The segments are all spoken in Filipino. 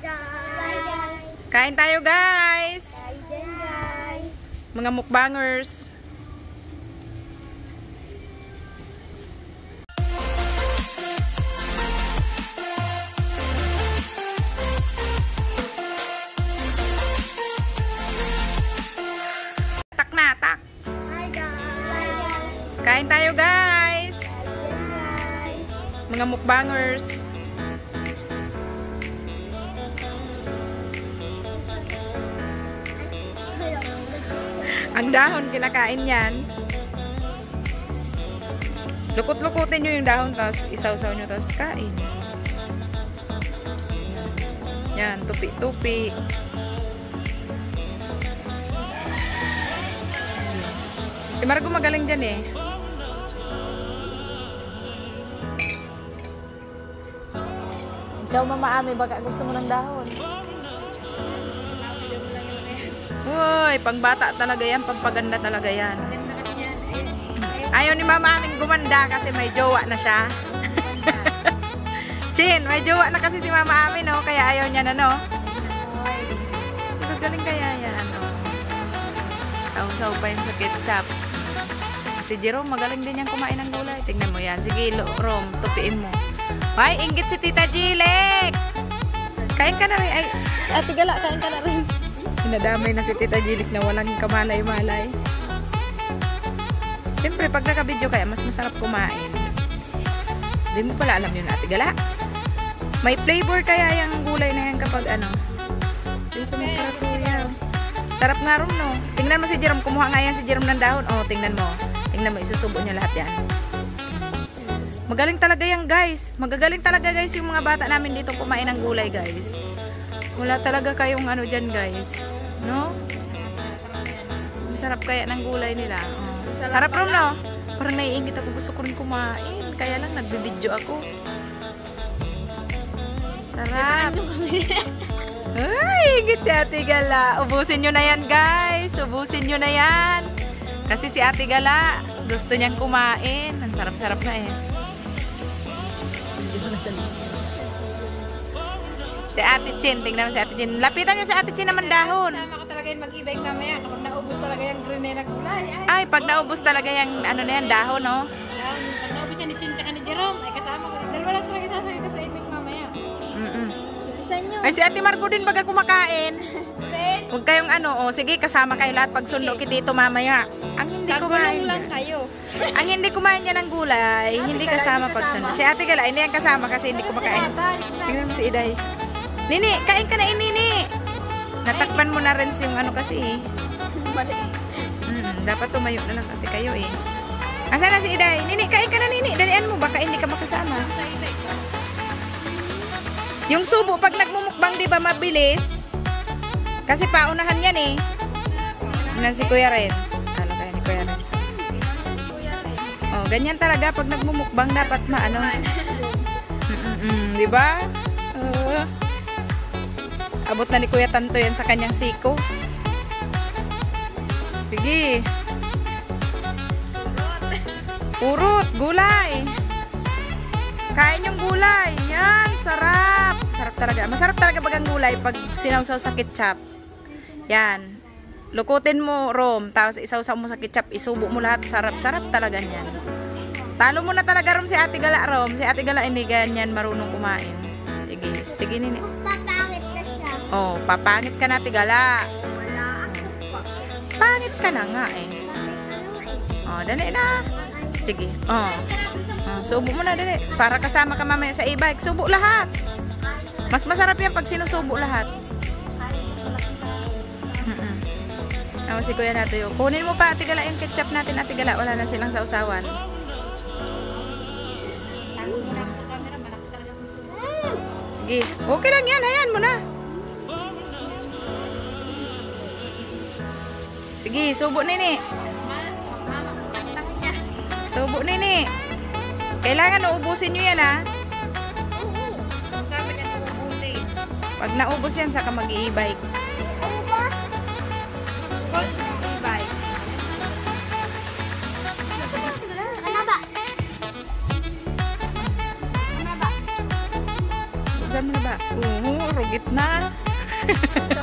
guys! Kain tayo guys! Din guys! Mga mukbangers. Tak na, tak. Hi guys! Kain tayo guys! Guys! Mga mukbangers. Ang dahon, kinakain yan. Lukot-lukutin nyo yung dahon, tapos isaw-saw nyo, tapos kain. Yan, tupi-tupi. Si Margo magaling dyan eh. Ikaw, Mama Ami, baka gusto mo ng dahon. Uy, pangbata talaga yan, pampaganda talaga yan. Ayaw ni Mama Aming gumanda kasi may jowa na siya. Chin, may jowa na kasi si Mama Amin, no? Kaya ayaw niya na, no? Galing kaya yan, no? Tausaw pa yun sa ketchup. Si Jerome, magaling din yan kumain ng gulay. Tingnan mo yan. Sige, Rom, tupiin mo. Ay, inggit si Tita Jilek! Kain ka na rin. Ay, ate gala, kain ka na rin. Pinadamay na si Tita Jilek na walang kamalay-malay. Siyempre, pag nakabidyo kaya, mas masarap kumain. Hindi mo pala alam yun, ate gala. May flavor kaya yung gulay na yan kapag ano. Dito mo para kuya. Sarap nga rin, no? Tingnan mo si Jerome. Kumuha nga yan si Jerome ng dahon. Oh, tingnan mo. Tingnan mo, isusubo niya lahat yan. Magaling talaga yan, guys. Magagaling talaga, guys, yung mga bata namin dito kumain ng gulay, guys. Wala talaga kayong ano dyan, guys. No? Sarap kaya ng gulay nila. Oh. Sarap rin, no? Parang naiingit ako. Gusto ko rin kumain. Kaya lang, nagbibidyo ako. Sarap. Ay, ingit si Ate Gala. Ubusin nyo na yan, guys. Ubusin nyo na yan. Kasi si Ate Gala, gusto niyang kumain. Ang sarap-sarap na eh. Si Ate Chin, tingnan mo si Ate Chin. Lapitan nyo si Ate Chin naman dahon. Sama ko talaga yung mag-ibay mamaya kapag naubos talaga yung grenade na gulay. Ay, pag naubos talaga yung ano na yan, dahon, no? yan. Pag naubos yan ni Chin tsaka ni Jerome, ay kasama ko. Dalawa lang talaga sasakay ko sa ibig mamaya. Mm-mm. Ay, si Ate Margo din baga kumakain. Huwag kayong ano, o sige, kasama kayo lahat pag sundo ki dito mamaya. Ang hindi kumain lang niya- kayo. ang hindi kumain niya ng gulay, hindi kasama pag sundo. Si Ate Gala, hindi yan kasama kasi hindi kumakain. Tingnan mo si Iday. Nini, kain ka na eh, Nini. Natakpan mo na rin yung ano kasi eh. Mali. Mm, dapat tumayo na lang kasi kayo eh. Asa na si Iday? Nini, kain ka na Nini. Dalian mo, baka hindi ka makasama. Yung subo, pag nagmumukbang, di ba mabilis? Kasi paunahan yan eh. Na si Kuya Renz. Ano kaya ni Kuya Renz? Oh, ganyan talaga pag nagmumukbang dapat maano. Mm-mm, di ba? Uh, abot na ni Kuya Tanto yan sa kanyang siko. Sige. Purot, gulay. Kain yung gulay. Yan, sarap. Sarap talaga. Masarap talaga bagang gulay pag sinawsaw sa ketchup. Yan. Lukutin mo, Rom. Tapos isawsaw mo sa ketchup. Isubo mo lahat. Sarap-sarap talaga yan. Talo mo na talaga, Rom, si Ate Gala, Rom. Si Ate Gala, hindi ganyan marunong kumain. Sige. Sige, nini. Oh, papangit ka na, Ate Gala. Wala ako pa. Pangit ka na nga eh. Oh, dali na. Sige. Oh. oh subo mo na dali. Para kasama ka mamaya sa e-bike. Subo lahat. Mas masarap yan pag sinusubo lahat. Mm-mm. Oh, si Kuya Nato yun. Kunin mo pa, Ate Gala, yung ketchup natin, Ate Gala. Wala na silang sausawan. Sige. Okay lang yan. Hayaan mo na. Sige, subo nini. Subo nini. Kailangan naubusin nyo yan, ubusin. Pag naubos yan, saka mag-i-bike. Ba? Bye. Ano ba? Ano ba? Saan mo na ba? Oo, rugit na.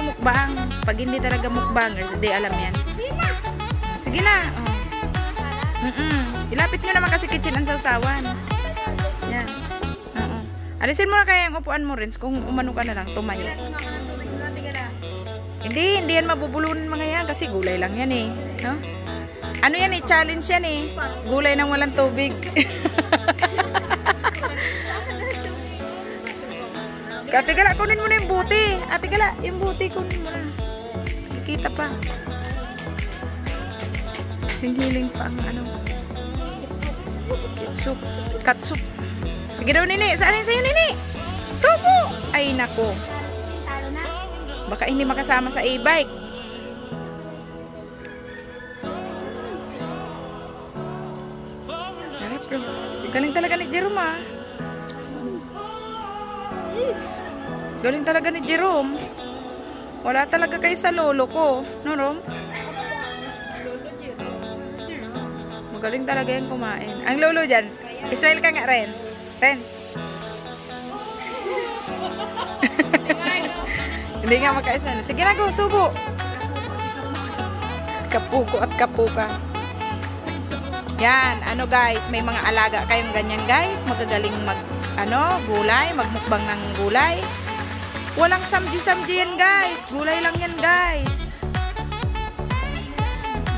nagmumukbang. Pag hindi talaga mukbangers, hindi alam yan. Sige na. Oh. Mm-mm. Ilapit nyo naman kasi kitchen ang sausawan. Yan. Oo. Alisin mo na kaya yung upuan mo, Rins. Kung umano ka na lang, tumayo. Hindi, hindi yan mabubulunan mga yan kasi gulay lang yan eh. No? Ano yan eh, challenge yan eh. Gulay ng walang tubig. Ate Gala, kunin mo na yung buti. Ate Gala, yung buti kunin mo na. Nakikita pa. Hiling pa ang ano. Kitsup. Katsup. Sige daw, Nini. Saan yung sa'yo, Nini? Subo! Ay, nako. Baka hindi makasama sa e-bike. Galing talaga ni Jerome, ah. Galing talaga ni Jerome. Wala talaga kayo sa lolo ko. No, Rom? Magaling talaga yung kumain. Ang lolo dyan, Israel ka nga, Renz. Renz. Hindi nga magkaisa. Sige na, go, subo. Kapuko at kapuka. Yan, ano guys, may mga alaga kayong ganyan guys. Magagaling mag, ano, gulay, magmukbang ng gulay. Walang samji-samji yan guys. Gulay lang yan guys.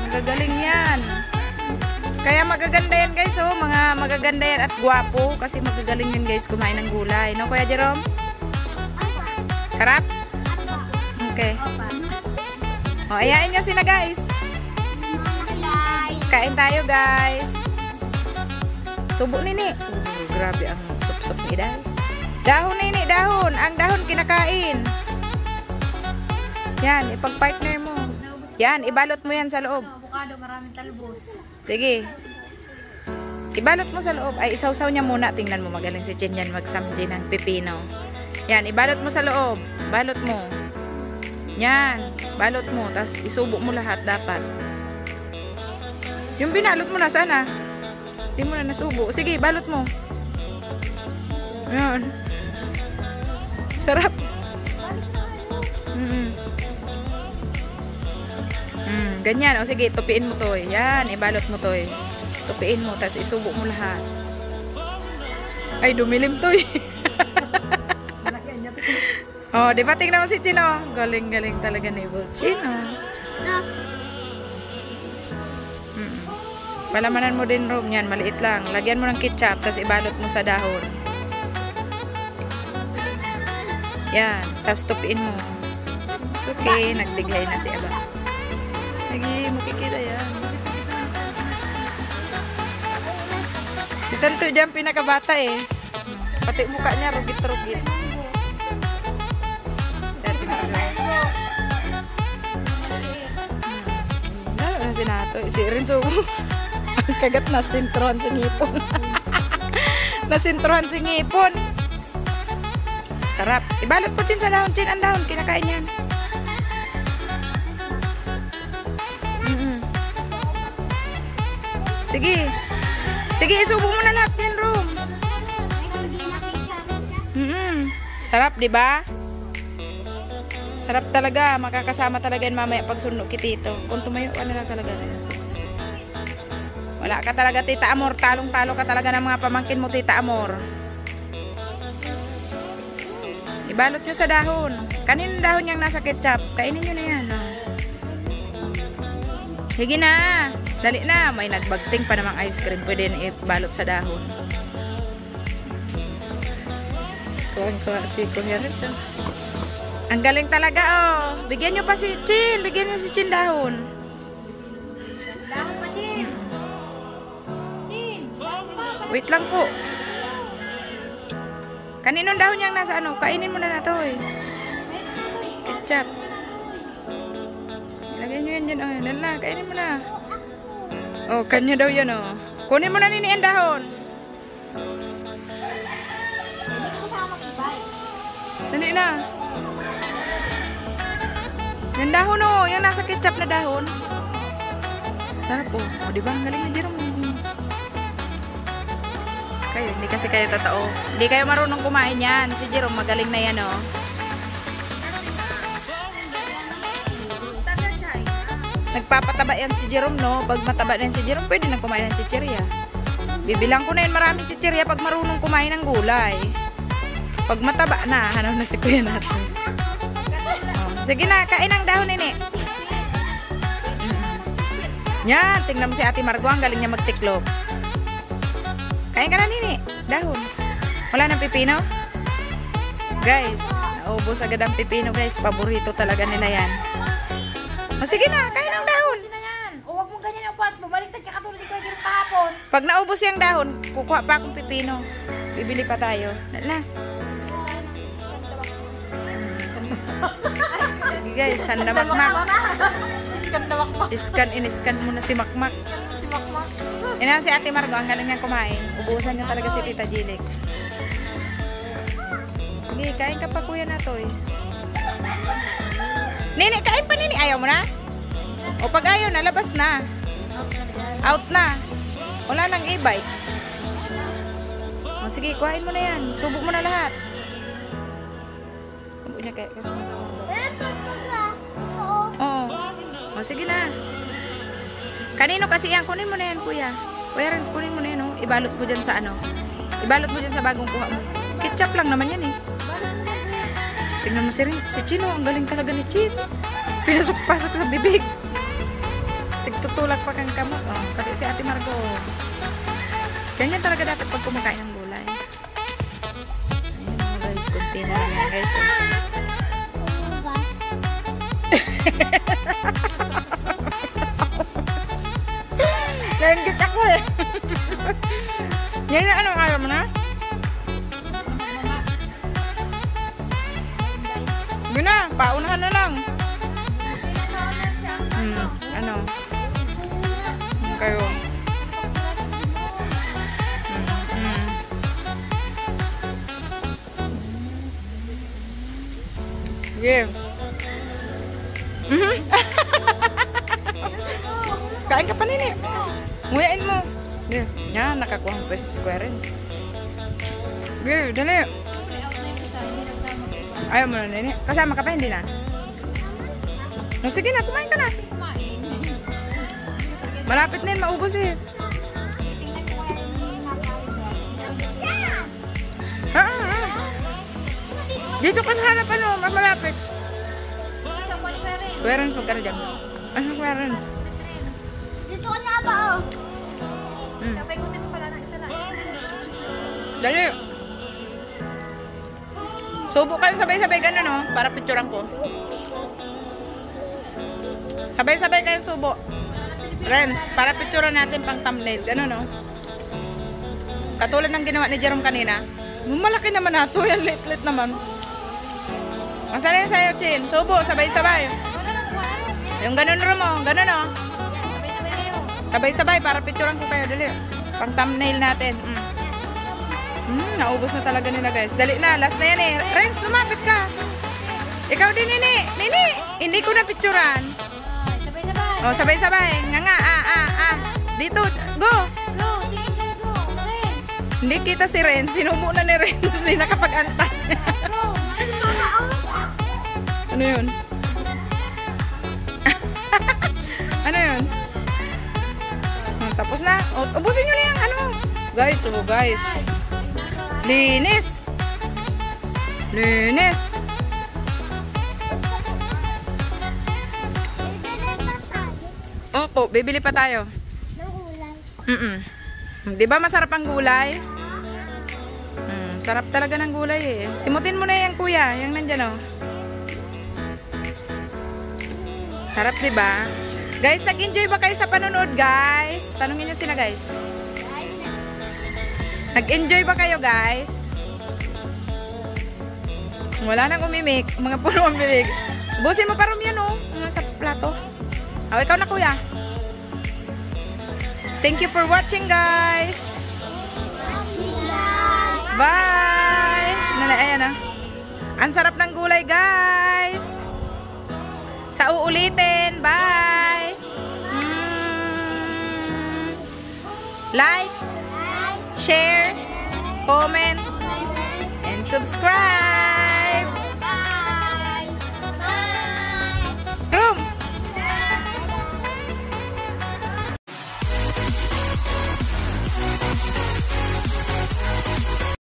Magagaling yan. Kaya magaganda yan guys, oh. Mga magaganda yan at gwapo. Kasi magagaling yan guys kumain ng gulay. No, Kuya Jerome? Sarap? Okay. O, ayain nyo sila guys. Kain tayo guys. Subo nini. Oh, grabe ang sup-sup ni Day. Dahon nini, dahon. Ang dahon kinakain. Yan, ipag-partner mo. Yan, ibalot mo yan sa loob. Avocado, maraming talbos. Sige. Ibalot mo sa loob. Ay, isawsaw niya muna. Tingnan mo, magaling si Chen yan magsamji ng pipino. Yan, ibalot mo sa loob. Balot mo. Yan, balot mo. Tapos isubo mo lahat dapat. Yung binalot mo na sana. Hindi mo na nasubo. Sige, balot mo. Yan. Sarap. Mm Mm, ganyan. O sige, tupiin mo to. eh. Yan, ibalot mo to. eh. Tupiin mo, tapos isubo mo lahat. Ay, dumilim to eh. Oh, di ba tingnan mo si Chino? Galing-galing talaga ni Bo. Chino. No. Palamanan mo din, Rom. Yan, maliit lang. Lagyan mo ng ketchup, tapos ibalot mo sa dahon. Yan, tapos tupiin mo. Okay, nagdigay na si Aba. Sige, makikita yan. Si Tanto dyan pinakabata eh. Pati mukha niya, rugit-rugit. Dati na Lalo na si Nato. Si Renzo. Ang kagat na sintrohan si ngipon. Nasintrohan si ngipon. Sarap. Ibalot po chin sa dahon. Chin ang dahon. Kinakain yan. Mm-mm. Sige. Sige, isubo mo na lahat yan, room. Mm-mm. Sarap, di ba? Sarap talaga. Makakasama talaga yan mamaya pag sundo kitito. Kung tumayo ka na talaga. Wala ka talaga, Tita Amor. Talong-talo ka talaga ng mga pamangkin mo, Tita Amor. Ibalot nyo sa dahon. Kaninong dahon yung nasa ketchup? Kainin nyo na yan. Oh. Sige na. Dali na. May nagbagting pa namang ice cream. Pwede na ibalot sa dahon. Kuha-kuha si Kuya Rizzo. Ang galing talaga, oh. Bigyan nyo pa si Chin. Bigyan nyo si Chin dahon. Dahon pa, Jin. Jin. Wait lang po. Kaninong dahon yung nasa ano? Kainin mo na na to, eh. Ketchup. Ilagay nyo yan dyan, oh. Yan lang, kainin mo na. Oh, kanya daw yan, oh. Kunin mo na nini ang dahon. Dali na. dahon oh, yung nasa ketchup na dahon. Sarap oh. O, di ba? Ang galing ni Jerome. Kayo, hindi kasi kayo totoo. Hindi kayo marunong kumain yan. Si Jerome, magaling na yan oh. Nagpapataba yan si Jerome, no? Pag mataba na si Jerome, pwede na kumain ng chichirya. Bibilang ko na yan maraming chichirya pag marunong kumain ng gulay. Pag mataba na, hanap na si kuya natin. Oh, sige na, kain ang dahon, nini. Mm. Yan, tingnan mo si Ate Margo, ang galing niya magtiklop. Kain ka na, nini. Dahon. Wala nang pipino? Guys, naubos agad ang pipino, guys. Paborito talaga nila yan. O, sige na, kain ang dahon. O, huwag mong ganyan ang upat. Bumaliktad ka katulad Kuya Jerome kahapon. Pag naubos yung dahon, kukuha pa akong pipino. Bibili pa tayo. Nala. Guys, saan na makmak? Iskan tawak pa. Iskan, iniskan mo na si makmak. Si Makmak. Ina si Ate Margo, ang galing niyang kumain. Ubusan niya talaga si Tita Jilik. Sige, kain ka pa kuya na to eh. Nini, kain pa nini. Ayaw mo na? O pag ayaw na, labas na. Out na. Wala nang e-bike. O sige, kuhain mo na yan. Subo mo na lahat. Subo niya kaya. kasi-. Oo. O sige na. Kanino kasi yan? Kunin mo na yan, kuya. Kuya Renz, kunin mo na yan, oh. Ibalot mo dyan sa ano. Ibalot mo dyan sa bagong kuha mo. Ketchup lang naman yan, eh. Tingnan mo si, Rin, si Chino. Ang galing talaga ni Chin. Pinasok-pasok sa bibig. Tigtutulak pa kang kamot. Oh, kasi si Ate Margo. Ganyan talaga dapat pag kumakain ng gulay. Ayan mga guys. Kunti na lang yan, guys. oh. Mhm. Kain ka pa nini. Nguyain mo. Yeah. Yan, nakakuha ang pwesto si Square Ends. Yeah, dali. Ayaw mo na nini. Kasama ka pa, hindi na. No, sige na, kumain ka na. Malapit na yun, maubos eh. Ah, ah, ah. Dito ka nahanap ano, mas malapit. Ends, huwag ka na dyan. Ano, Ends? Dito ka na ba, oh? Sabay ko din pala ng isa lang. Dali. Subo kayo sabay-sabay ganun, no? Para picturean ko. Sabay-sabay kayo subo. Friends, para picturean natin pang thumbnail. Ganun, no? Katulad ng ginawa ni Jerome kanina. Malaki naman na to. Yan, lit-lit naman. Masala yung sa'yo, Chin. Subo, sabay-sabay. Yung ganun rin mo. Ganun? Sabay-sabay kayo. Sabay-sabay para picturean ko kayo. Dali. Pang thumbnail natin. Mm. Hmm, naubos na talaga nila guys. Dali na, last na yan eh. Renz, lumapit ka. Ikaw din, Nini. Nini, hindi ko na picturean. Ay, Sabay-sabay. Oh, sabay-sabay. Nga nga, ah, ah, ah. Dito, go. Go, tingin kayo, go. Hindi kita si Renz. Sinubo na ni Renz. Hindi nakapag-antay. Ano yun? Tapos na. Ubusin nyo na yan. Ano? Guys, oh guys. Linis. Linis. Opo, bibili pa tayo. ng gulay. Mm-mm. Di ba masarap ang gulay? Mm, sarap talaga ng gulay eh. Simutin mo na yan kuya. Yung nandyan oh. Sarap di ba? Guys, nag-enjoy ba kayo sa panonood guys? Tanungin nyo sila guys. Nag-enjoy ba kayo guys? Wala nang umimik. Mga puno ang bibig. Busin mo pa yan oh. Sa plato. Oh, ikaw na kuya. Thank you for watching, guys. Bye! Nala, ayan ah. Ang sarap ng gulay, guys. Sa uulit like, share, comment, and subscribe. Bye. Bye. Room.